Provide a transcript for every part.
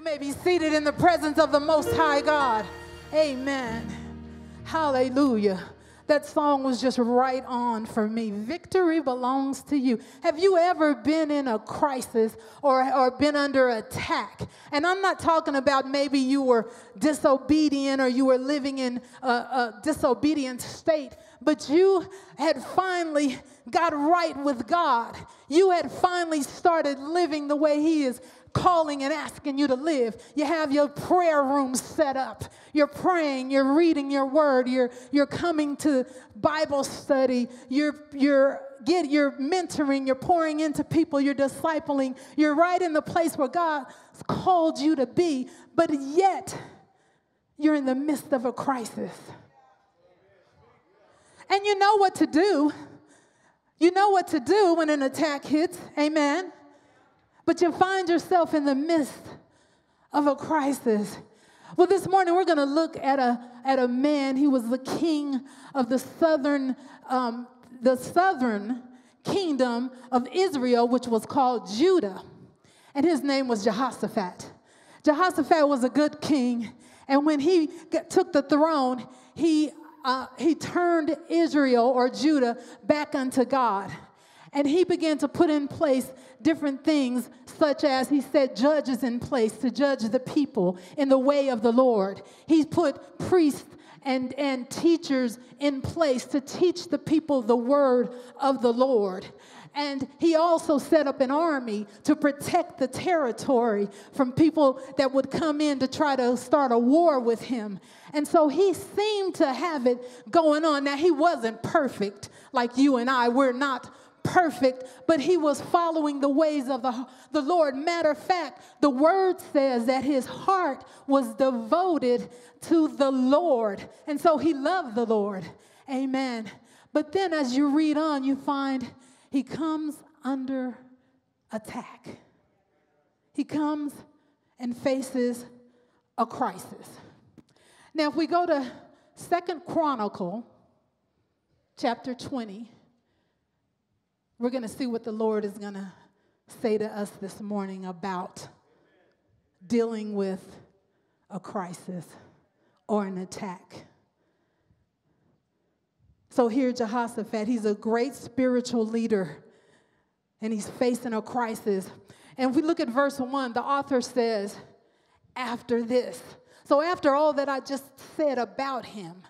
You may be seated in the presence of the Most High God. Amen. Hallelujah. That song was just right on for me. Victory belongs to you. Have you ever been in a crisis or, or been under attack? And I'm not talking about maybe you were disobedient or you were living in a, a disobedient state, but you had finally got right with God. You had finally started living the way He is calling and asking you to live. You have your prayer room set up. You're praying, you're reading your word, you're, you're coming to Bible study, you're, you're, get, you're mentoring, you're pouring into people, you're discipling. You're right in the place where God's called you to be, but yet you're in the midst of a crisis. And you know what to do. You know what to do when an attack hits. Amen but you find yourself in the midst of a crisis. Well, this morning we're going to look at a, at a man. He was the king of the southern, um, the southern kingdom of Israel, which was called Judah. And his name was Jehoshaphat. Jehoshaphat was a good king. And when he got, took the throne, he, uh, he turned Israel or Judah back unto God. And he began to put in place different things, such as he set judges in place to judge the people in the way of the Lord. He's put priests and, and teachers in place to teach the people the word of the Lord. And he also set up an army to protect the territory from people that would come in to try to start a war with him. And so he seemed to have it going on. Now, he wasn't perfect like you and I. We're not perfect, but he was following the ways of the, the Lord. Matter of fact, the word says that his heart was devoted to the Lord. And so he loved the Lord. Amen. But then as you read on, you find he comes under attack. He comes and faces a crisis. Now, if we go to Second Chronicle, chapter 20, we're going to see what the Lord is going to say to us this morning about dealing with a crisis or an attack. So here, Jehoshaphat, he's a great spiritual leader and he's facing a crisis. And if we look at verse one, the author says, after this. So, after all that I just said about him,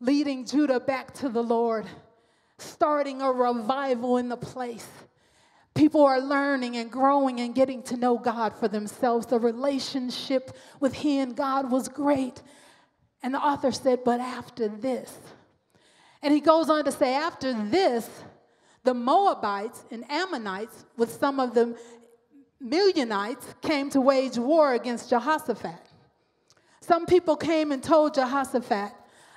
leading Judah back to the Lord, starting a revival in the place. People are learning and growing and getting to know God for themselves. The relationship with He and God was great. And the author said, But after this, and he goes on to say, After this, the Moabites and Ammonites, with some of the Meunites, came to wage war against Jehoshaphat. Some people came and told Jehoshaphat,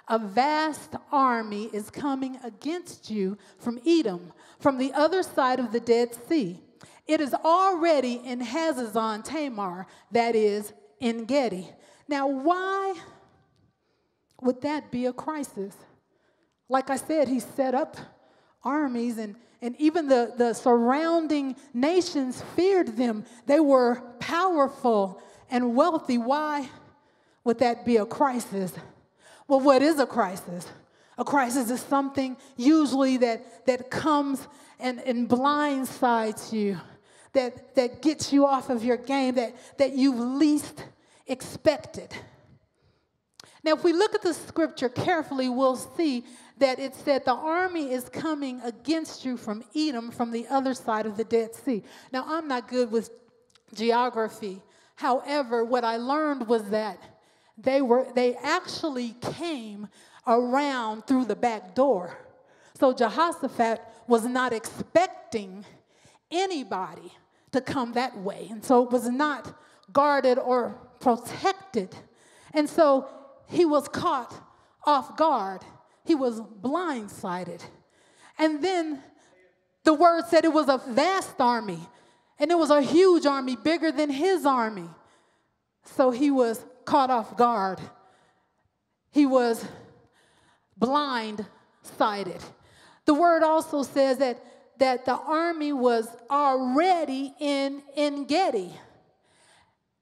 a vast army is coming against you from Edom, from the other side of the Dead Sea. It is already in Hazezon Tamar, that is, En Gedi. Now, why would that be a crisis? Like I said, he set up armies, and, and even the, the surrounding nations feared them. They were powerful and wealthy. Why would that be a crisis? Well, what is a crisis? A crisis is something usually that, that comes and, and blindsides you, that, that gets you off of your game, that, that you least expected. Now, if we look at the scripture carefully, we'll see that it said the army is coming against you from Edom, from the other side of the Dead Sea. Now, I'm not good with geography. However, what I learned was that they were they actually came around through the back door. So Jehoshaphat was not expecting anybody to come that way. And so it was not guarded or protected. And so he was caught off guard. He was blindsided. And then the word said it was a vast army, and it was a huge army, bigger than his army. So he was caught off guard. He was blind sighted. The word also says that, that the army was already in En Gedi.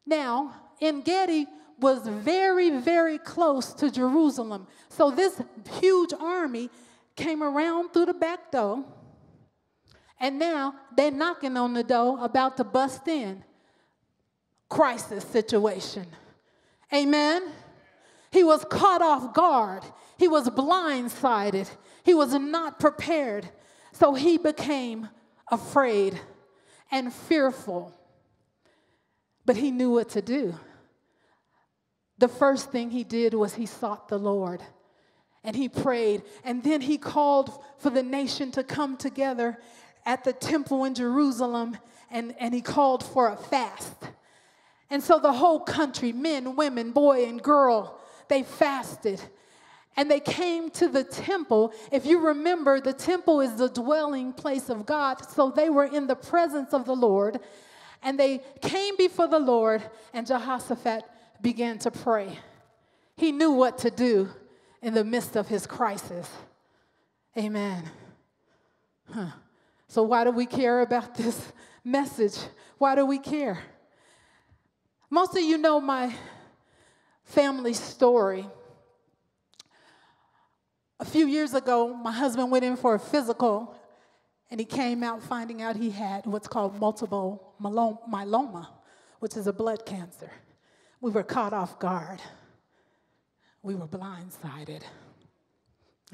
Now, En Gedi was very, very close to Jerusalem. So this huge army came around through the back door, and now they're knocking on the door about to bust in. Crisis situation. Amen. He was caught off guard. He was blindsided. He was not prepared. So he became afraid and fearful. But he knew what to do. The first thing he did was he sought the Lord and he prayed. And then he called for the nation to come together at the temple in Jerusalem and, and he called for a fast. And so the whole country, men, women, boy, and girl, they fasted and they came to the temple. If you remember, the temple is the dwelling place of God. So they were in the presence of the Lord. And they came before the Lord, and Jehoshaphat began to pray. He knew what to do in the midst of his crisis. Amen. Huh. So, why do we care about this message? Why do we care? Most of you know my family story. A few years ago, my husband went in for a physical and he came out finding out he had what's called multiple myeloma, which is a blood cancer. We were caught off guard, we were blindsided.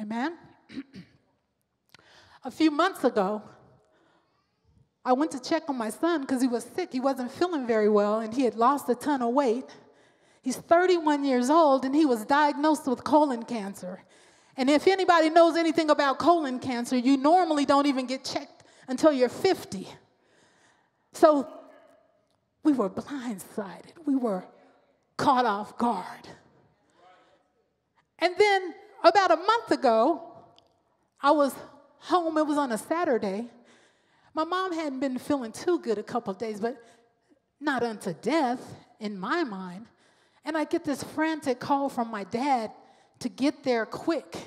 Amen? a few months ago, I went to check on my son because he was sick. He wasn't feeling very well and he had lost a ton of weight. He's 31 years old and he was diagnosed with colon cancer. And if anybody knows anything about colon cancer, you normally don't even get checked until you're 50. So we were blindsided, we were caught off guard. And then about a month ago, I was home, it was on a Saturday. My mom hadn't been feeling too good a couple of days, but not unto death in my mind. And I get this frantic call from my dad to get there quick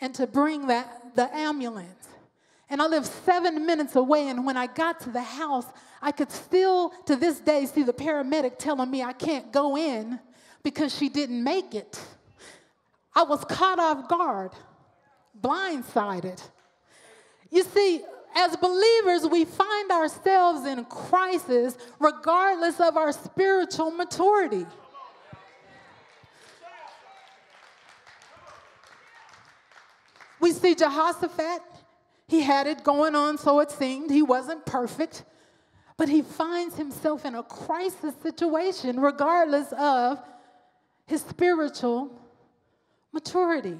and to bring that, the ambulance. And I lived seven minutes away, and when I got to the house, I could still, to this day, see the paramedic telling me I can't go in because she didn't make it. I was caught off guard, blindsided. You see, as believers, we find ourselves in crisis regardless of our spiritual maturity. We see Jehoshaphat, he had it going on, so it seemed. He wasn't perfect, but he finds himself in a crisis situation regardless of his spiritual maturity.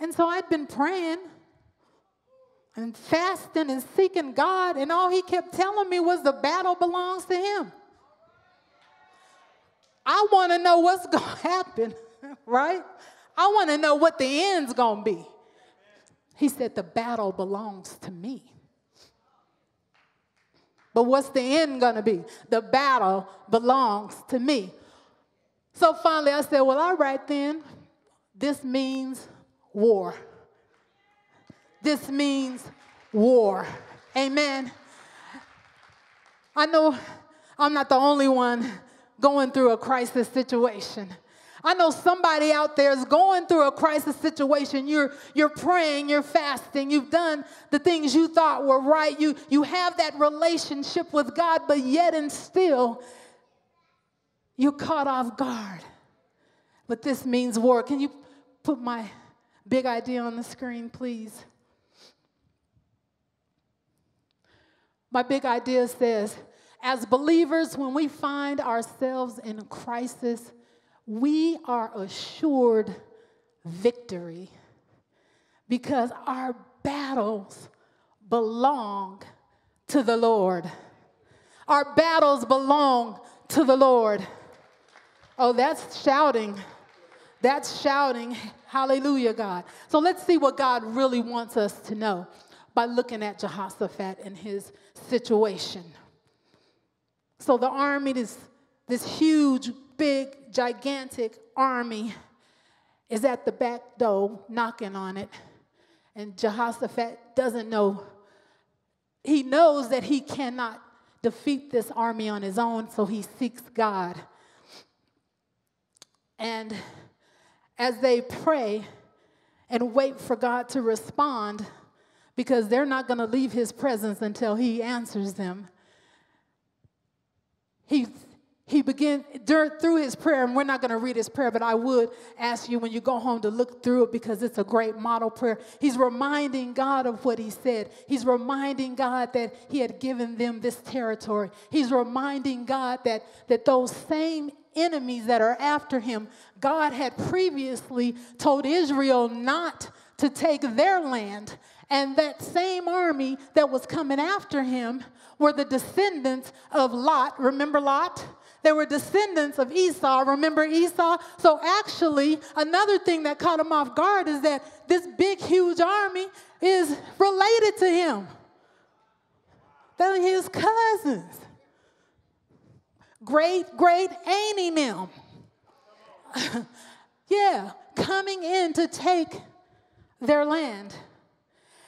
And so I'd been praying and fasting and seeking God, and all he kept telling me was the battle belongs to him. I want to know what's going to happen, right? I want to know what the end's going to be. He said, The battle belongs to me. But what's the end going to be? The battle belongs to me. So finally, I said, Well, all right then. This means war. This means war. Amen. I know I'm not the only one going through a crisis situation. I know somebody out there is going through a crisis situation. You're, you're praying, you're fasting, you've done the things you thought were right. You, you have that relationship with God, but yet and still, you're caught off guard. But this means war. Can you put my big idea on the screen, please? My big idea says, as believers, when we find ourselves in a crisis, we are assured victory because our battles belong to the Lord. Our battles belong to the Lord. Oh, that's shouting. That's shouting. Hallelujah, God. So let's see what God really wants us to know by looking at Jehoshaphat and his situation. So the army, this, this huge big, gigantic army is at the back door knocking on it. And Jehoshaphat doesn't know. He knows that he cannot defeat this army on his own, so he seeks God. And as they pray and wait for God to respond, because they're not going to leave his presence until he answers them, he he began through his prayer, and we're not going to read his prayer, but I would ask you when you go home to look through it because it's a great model prayer. He's reminding God of what he said. He's reminding God that he had given them this territory. He's reminding God that, that those same enemies that are after him, God had previously told Israel not to take their land. And that same army that was coming after him were the descendants of Lot. Remember Lot? They were descendants of Esau. Remember Esau? So, actually, another thing that caught him off guard is that this big, huge army is related to him. They're his cousins. Great, great ain't them. yeah, coming in to take their land.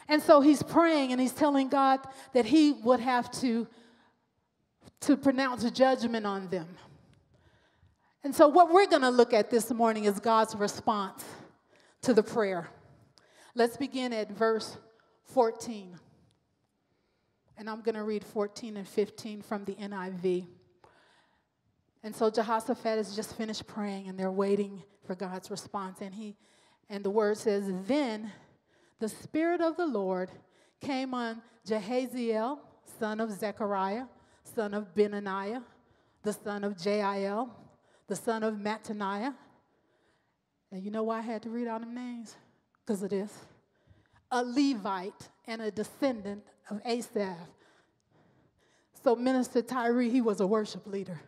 And so he's praying and he's telling God that he would have to to pronounce judgment on them. And so, what we're going to look at this morning is God's response to the prayer. Let's begin at verse 14. And I'm going to read 14 and 15 from the NIV. And so Jehoshaphat has just finished praying and they're waiting for God's response. And he and the word says, Then the Spirit of the Lord came on Jehaziel, son of Zechariah, son of Benaniah, the son of Jael, the son of Mattaniah. And you know why I had to read all them names? Because of this. A Levite and a descendant of Asaph. So Minister Tyree, he was a worship leader.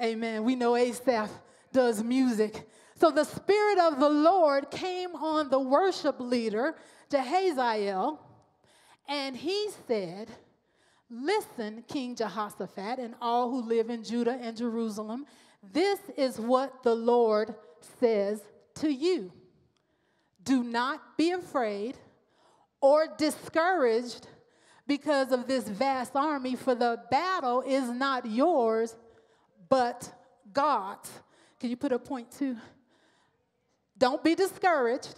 Amen. We know Asaph does music. So the Spirit of the Lord came on the worship leader, Jehaziel, and he said, Listen, King Jehoshaphat, and all who live in Judah and Jerusalem, this is what the Lord says to you. Do not be afraid or discouraged because of this vast army, for the battle is not yours, but God's. Can you put a point two? Don't be discouraged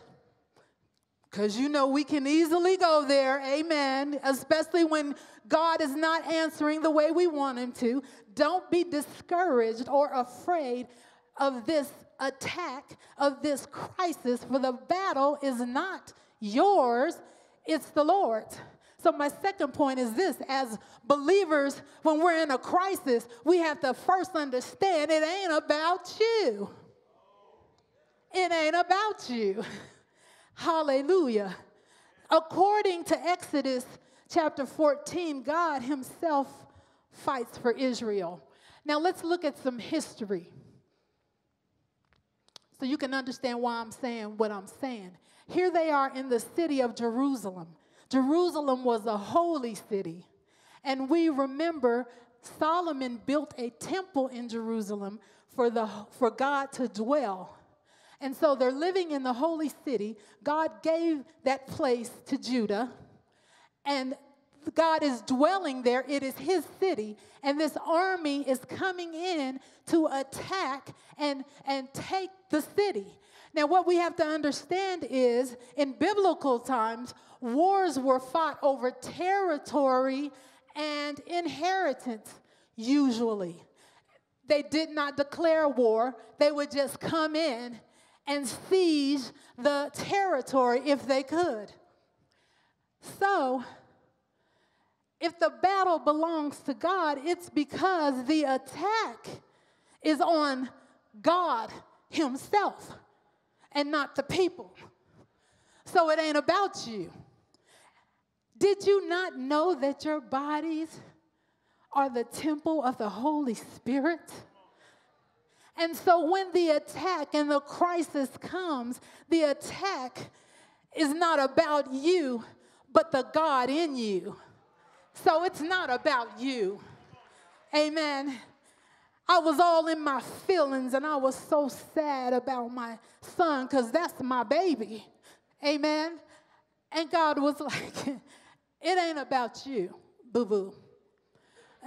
because you know we can easily go there, amen, especially when God is not answering the way we want Him to. Don't be discouraged or afraid of this attack, of this crisis, for the battle is not yours, it's the Lord's. So, my second point is this as believers, when we're in a crisis, we have to first understand it ain't about you. It ain't about you. Hallelujah. According to Exodus chapter 14, God Himself fights for Israel. Now let's look at some history so you can understand why I'm saying what I'm saying. Here they are in the city of Jerusalem. Jerusalem was a holy city. And we remember Solomon built a temple in Jerusalem for, the, for God to dwell. And so they're living in the holy city. God gave that place to Judah. And God is dwelling there. It is his city. And this army is coming in to attack and, and take the city. Now, what we have to understand is in biblical times, wars were fought over territory and inheritance, usually. They did not declare war, they would just come in and seize the territory if they could. So, if the battle belongs to God, it's because the attack is on God Himself and not the people. So it ain't about you. Did you not know that your bodies are the temple of the Holy Spirit? And so when the attack and the crisis comes, the attack is not about you, but the God in you. So it's not about you. Amen. I was all in my feelings and I was so sad about my son because that's my baby. Amen. And God was like, it ain't about you, boo boo.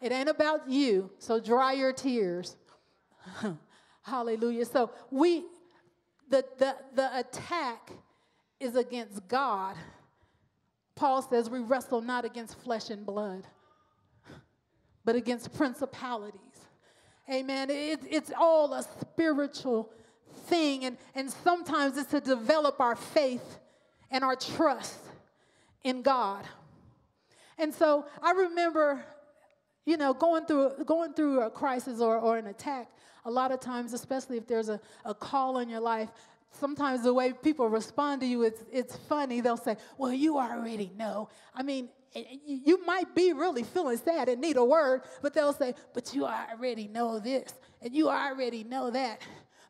it ain't about you. So dry your tears. Hallelujah. So we the, the the attack is against God. Paul says we wrestle not against flesh and blood, but against principalities. Amen. It, it's all a spiritual thing, and, and sometimes it's to develop our faith and our trust in God. And so I remember, you know, going through going through a crisis or, or an attack, a lot of times, especially if there's a, a call in your life, sometimes the way people respond to you, it's, it's funny. They'll say, Well, you already know. I mean, eh, eh, you might be really feeling sad and need a word, but they'll say, But you already know this and you already know that.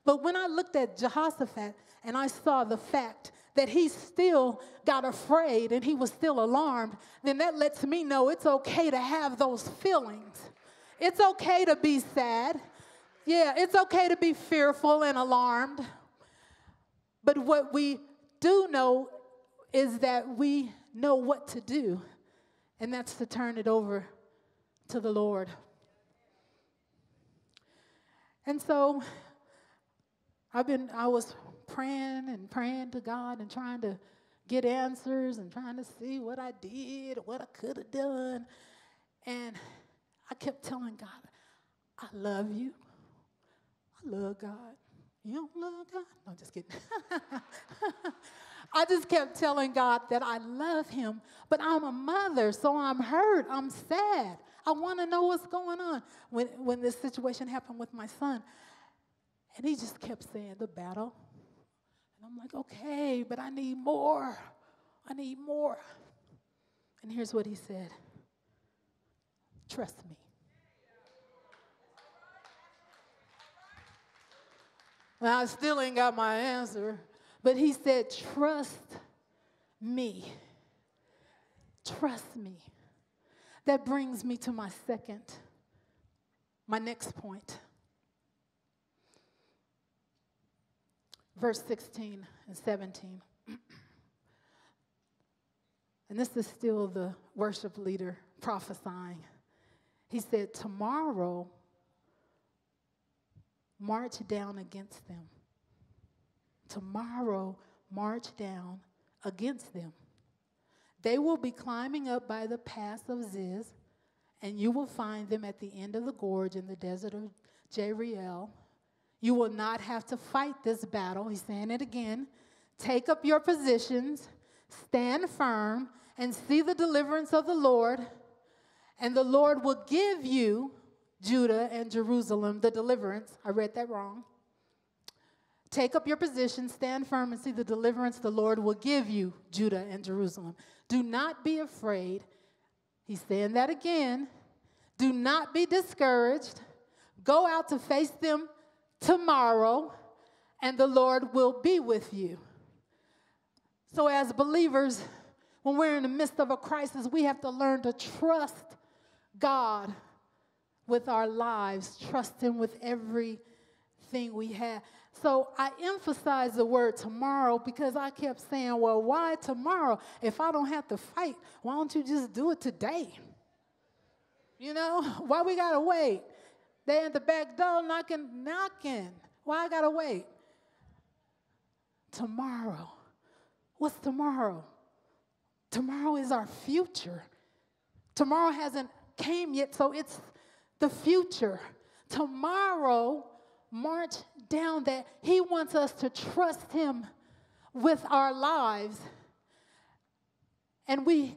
But when I looked at Jehoshaphat and I saw the fact that he still got afraid and he was still alarmed, then that lets me know it's okay to have those feelings. It's okay to be sad. Yeah, it's okay to be fearful and alarmed. But what we do know is that we know what to do, and that's to turn it over to the Lord. And so I've been, I was praying and praying to God and trying to get answers and trying to see what I did, what I could have done. And I kept telling God, I love you. Love God. You don't love God? No, I'm just kidding. I just kept telling God that I love Him, but I'm a mother, so I'm hurt. I'm sad. I want to know what's going on. When, when this situation happened with my son, and he just kept saying, The battle. And I'm like, Okay, but I need more. I need more. And here's what he said Trust me. Well, I still ain't got my answer, but he said, Trust me. Trust me. That brings me to my second, my next point. Verse 16 and 17. and this is still the worship leader prophesying. He said, Tomorrow, march down against them. Tomorrow, march down against them. They will be climbing up by the pass of Ziz, and you will find them at the end of the gorge in the desert of Jeruel. You will not have to fight this battle. He's saying it again. Take up your positions, stand firm, and see the deliverance of the Lord. And the Lord will give you, Judah and Jerusalem, the deliverance. I read that wrong. Take up your position, stand firm, and see the deliverance the Lord will give you, Judah and Jerusalem. Do not be afraid. He's saying that again. Do not be discouraged. Go out to face them tomorrow, and the Lord will be with you. So, as believers, when we're in the midst of a crisis, we have to learn to trust God with our lives, trust Him with everything we have. So I emphasize the word tomorrow because I kept saying, well, why tomorrow? If I don't have to fight, why don't you just do it today? You know, why we gotta wait? They at the back door knocking, knocking. Why I gotta wait? Tomorrow. What's tomorrow? Tomorrow is our future. Tomorrow hasn't came yet, so it's the future. Tomorrow march down that He wants us to trust Him with our lives. And we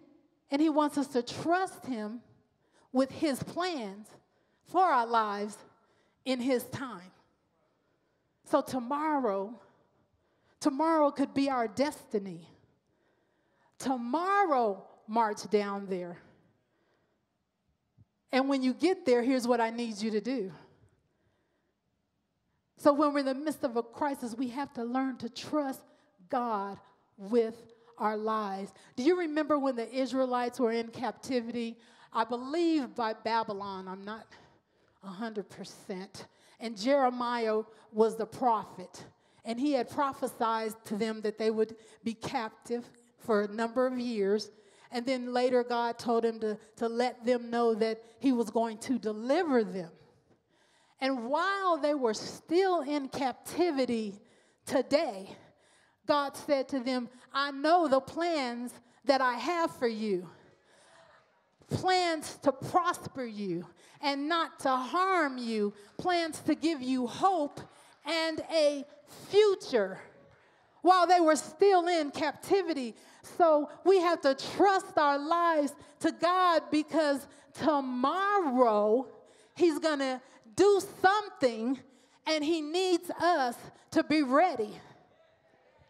and He wants us to trust Him with His plans for our lives in His time. So tomorrow, tomorrow could be our destiny. Tomorrow, march down there. And when you get there, here's what I need you to do. So when we're in the midst of a crisis, we have to learn to trust God with our lives. Do you remember when the Israelites were in captivity? I believe by Babylon, I'm not 100%. And Jeremiah was the prophet, and he had prophesied to them that they would be captive for a number of years. And then later, God told him to, to let them know that he was going to deliver them. And while they were still in captivity today, God said to them, I know the plans that I have for you. Plans to prosper you and not to harm you, plans to give you hope and a future while they were still in captivity. So we have to trust our lives to God because tomorrow He's going to do something and He needs us to be ready.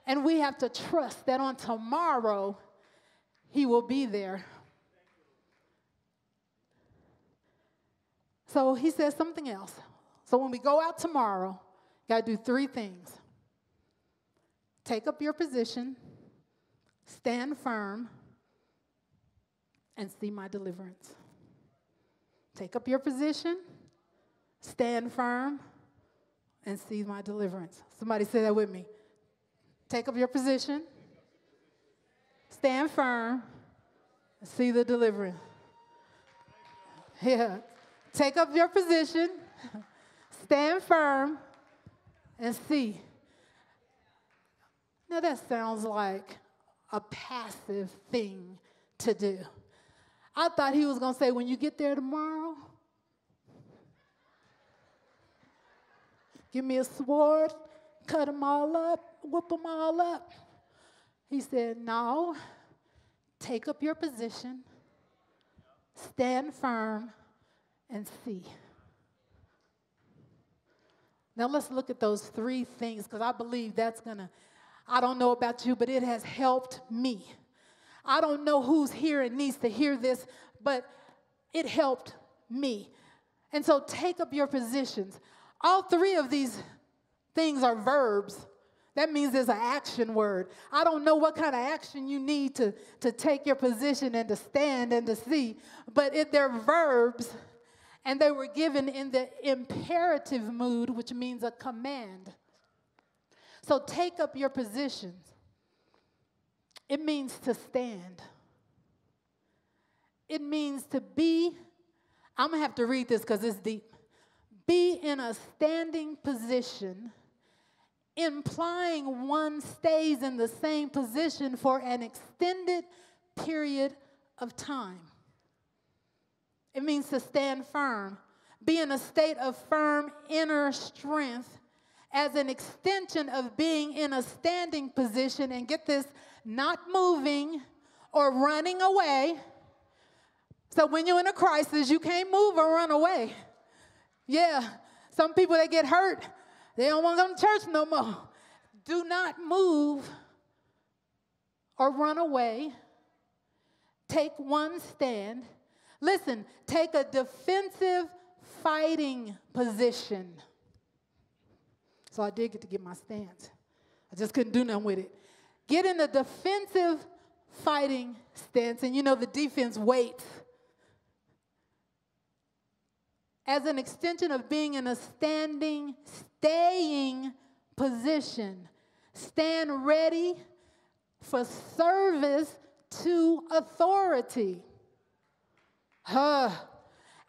And we have to trust that on tomorrow He will be there. So He says something else. So when we go out tomorrow, got to do three things take up your position, stand firm, and see my deliverance. Take up your position, stand firm, and see my deliverance. Somebody say that with me. Take up your position, stand firm, and see the deliverance. Yeah. Take up your position, stand firm, and see now, that sounds like a passive thing to do. I thought he was going to say, when you get there tomorrow, give me a sword, cut them all up, whoop them all up. He said, no, take up your position, stand firm, and see. Now let's look at those three things because I believe that's going to I don't know about you, but it has helped me. I don't know who's here and needs to hear this, but it helped me. And so take up your positions. All three of these things are verbs. That means there's an action word. I don't know what kind of action you need to, to take your position and to stand and to see, but it, they're verbs, and they were given in the imperative mood, which means a command. So take up your positions. It means to stand. It means to be, I'm to have to read this because it's deep. Be in a standing position, implying one stays in the same position for an extended period of time. It means to stand firm, be in a state of firm inner strength as an extension of being in a standing position and get this, not moving or running away. So when you're in a crisis, you can't move or run away. Yeah, some people that get hurt, they don't want to go to church no more. Do not move or run away. Take one stand. Listen, take a defensive fighting position. So I did get to get my stance. I just couldn't do nothing with it. Get in the defensive fighting stance, and you know the defense waits. As an extension of being in a standing, staying position. Stand ready for service to authority. Huh.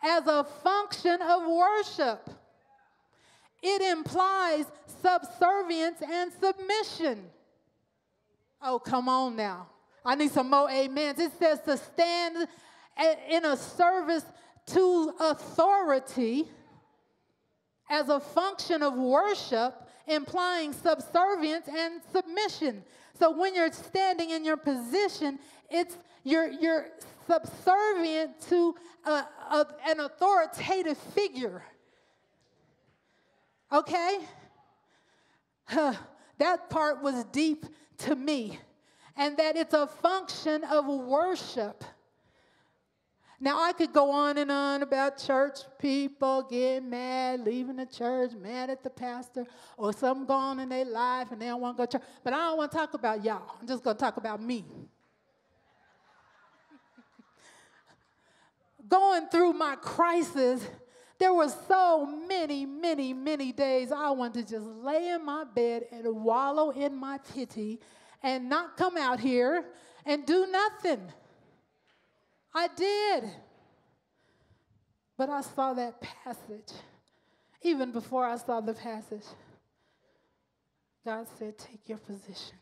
As a function of worship it implies subservience and submission. Oh, come on now. I need some more amens. It says to stand in a service to authority as a function of worship, implying subservience and submission. So when you're standing in your position, it's you're, you're subservient to a, a, an authoritative figure. Okay? Huh, that part was deep to me. And that it's a function of worship. Now, I could go on and on about church people getting mad, leaving the church, mad at the pastor, or some going in their life and they don't want to go to church. But I don't want to talk about y'all. I'm just going to talk about me. going through my crisis there were so many, many, many days I wanted to just lay in my bed and wallow in my pity and not come out here and do nothing. I did. But I saw that passage. Even before I saw the passage, God said, Take your position.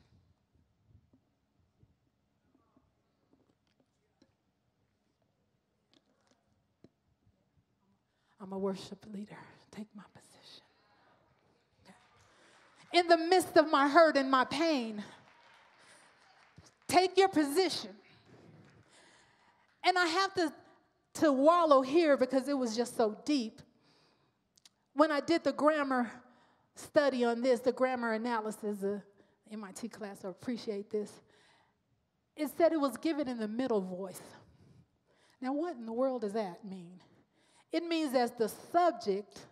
I'm a worship leader. Take my position. In the midst of my hurt and my pain, take your position. And I have to, to wallow here because it was just so deep. When I did the grammar study on this, the grammar analysis, uh, the MIT class I appreciate this. It said it was given in the middle voice. Now, what in the world does that mean? It means as the subject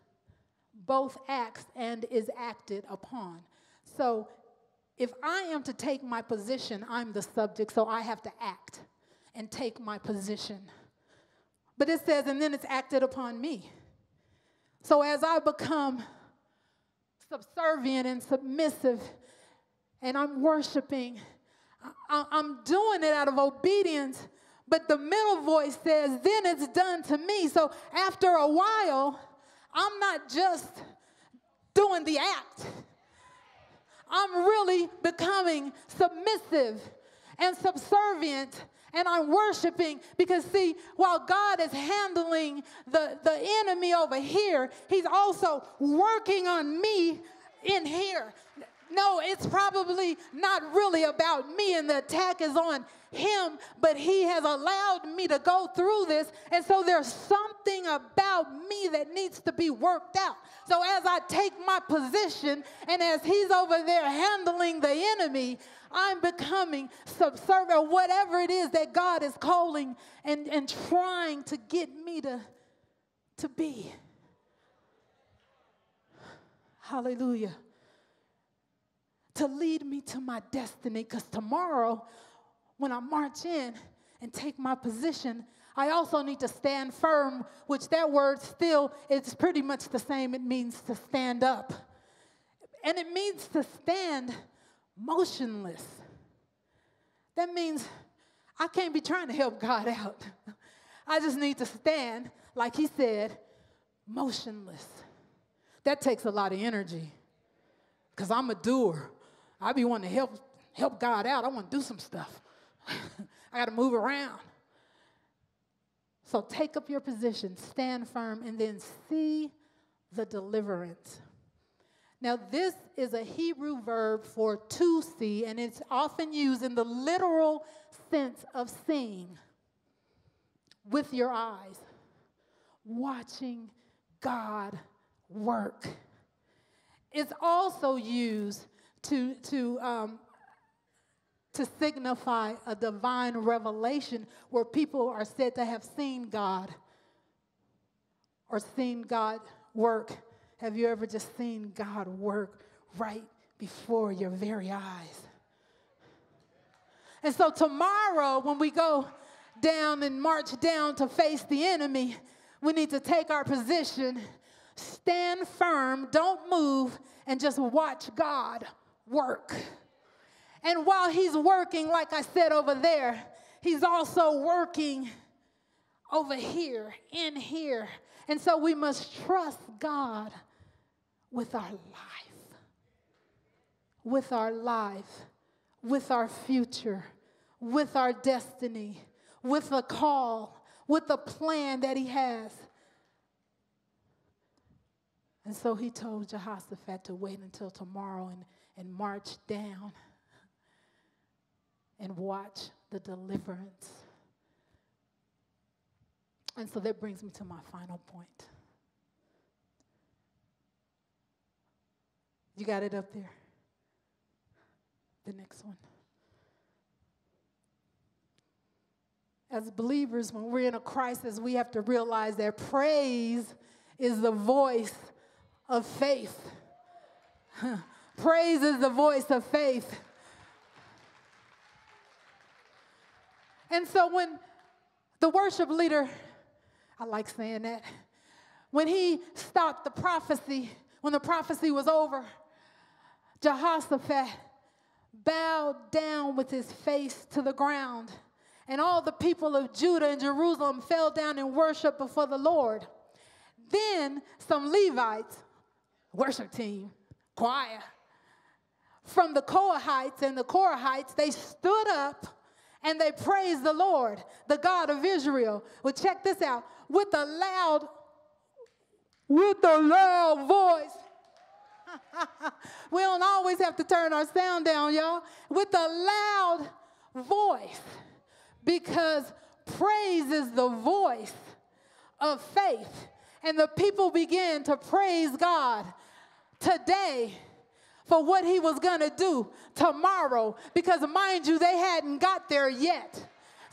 both acts and is acted upon. So if I am to take my position, I'm the subject, so I have to act and take my position. But it says, and then it's acted upon me. So as I become subservient and submissive and I'm worshiping, I'm doing it out of obedience but the middle voice says, then it's done to me. So after a while, I'm not just doing the act, I'm really becoming submissive and subservient and I'm worshiping because, see, while God is handling the, the enemy over here, He's also working on me in here. No, it's probably not really about me, and the attack is on him, but he has allowed me to go through this. And so there's something about me that needs to be worked out. So as I take my position, and as he's over there handling the enemy, I'm becoming subservient, whatever it is that God is calling and, and trying to get me to, to be. Hallelujah to lead me to my destiny because tomorrow, when I march in and take my position, I also need to stand firm, which that word still is pretty much the same. It means to stand up. And it means to stand motionless. That means I can't be trying to help God out. I just need to stand, like he said, motionless. That takes a lot of energy because I'm a doer. I be wanting to help help God out. I want to do some stuff. I got to move around. So take up your position, stand firm, and then see the deliverance. Now, this is a Hebrew verb for to see, and it's often used in the literal sense of seeing with your eyes, watching God work. It's also used to, to, um, to signify a divine revelation where people are said to have seen God or seen God work. Have you ever just seen God work right before your very eyes? And so, tomorrow, when we go down and march down to face the enemy, we need to take our position, stand firm, don't move, and just watch God work. And while he's working, like I said over there, he's also working over here, in here. And so we must trust God with our life, with our life, with our future, with our destiny, with the call, with the plan that he has. And so he told Jehoshaphat to wait until tomorrow and and march down and watch the deliverance. And so that brings me to my final point. You got it up there? The next one. As believers, when we're in a crisis, we have to realize that praise is the voice of faith. Praise is the voice of faith. And so when the worship leader, I like saying that, when he stopped the prophecy, when the prophecy was over, Jehoshaphat bowed down with his face to the ground And all the people of Judah and Jerusalem fell down and worshiped before the Lord. Then some Levites, worship team, choir, from the Kohathites and the Korahites, they stood up and they praised the Lord, the God of Israel. Well, check this out. With a loud, with a loud voice. we don't always have to turn our sound down, y'all. With a loud voice. Because praise is the voice of faith. And the people began to praise God today for what he was going to do tomorrow because, mind you, they hadn't got there yet.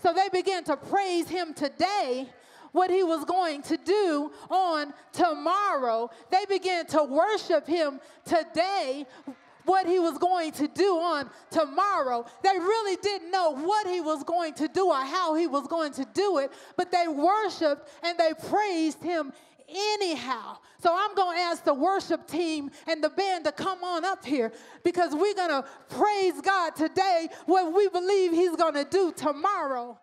So they began to praise him today what he was going to do on tomorrow. They began to worship him today what he was going to do on tomorrow. They really didn't know what he was going to do or how he was going to do it, but they worshiped and they praised him anyhow. So I'm going to ask the worship team and the band to come on up here because we're going to praise God today what we believe He's going to do tomorrow.